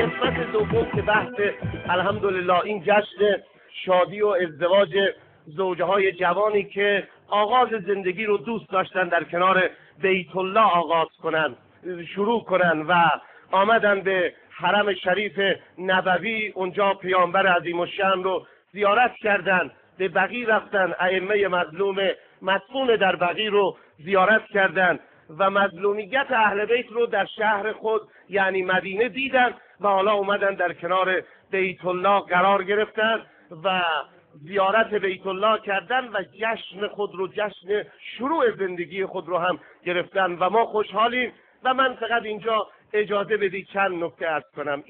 قسمت دوم که بحث الحمدلله این جشن شادی و ازدواج زوجه های جوانی که آغاز زندگی رو دوست داشتن در کنار بیت الله آغاز کنن شروع کنن و آمدن به حرم شریف نبوی اونجا پیامبر عظیم الشان رو زیارت کردن به بقی رفتن ائمه مظلوم مدفون در بقی رو زیارت کردن و مظلومیت اهل بیت رو در شهر خود یعنی مدینه دیدن و حالا اومدن در کنار بیت الله قرار گرفتن و زیارت بیت الله کردن و جشن خود رو جشن شروع زندگی خود رو هم گرفتن و ما خوشحالیم و من فقط اینجا اجازه بدید چند نکته ارز کنم.